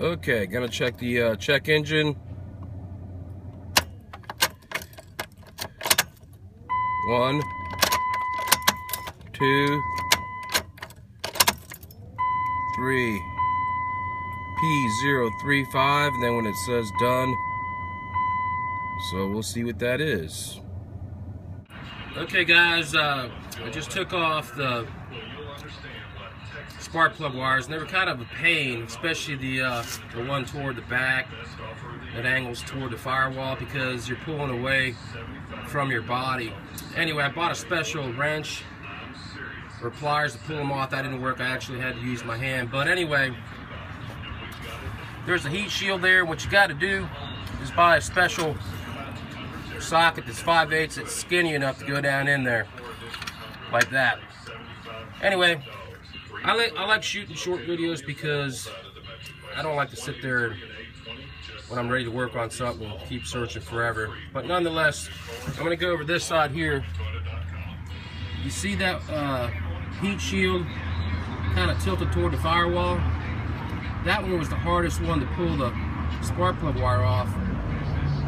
Okay, gonna check the uh, check engine. One, two, three. P035, and then when it says done, so we'll see what that is. Okay guys, uh, I just took off the spark plug wires and they were kind of a pain, especially the, uh, the one toward the back that angles toward the firewall because you're pulling away from your body. Anyway, I bought a special wrench or pliers to pull them off. That didn't work. I actually had to use my hand. But anyway, there's a heat shield there. What you got to do is buy a special socket that's 5 8 that's skinny enough to go down in there like that. Anyway, I like I like shooting short videos because I don't like to sit there when I'm ready to work on something and keep searching forever. But nonetheless, I'm gonna go over this side here. You see that uh, heat shield kind of tilted toward the firewall? That one was the hardest one to pull the spark plug wire off.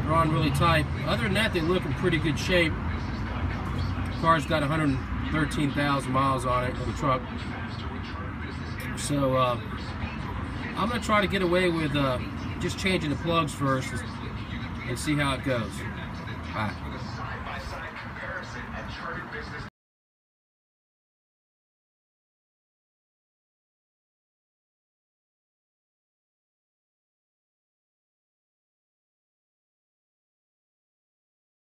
They're on really tight. Other than that, they look in pretty good shape. The car's got 13,000 miles on it on the truck. So uh, I'm going to try to get away with uh, just changing the plugs first and see how it goes.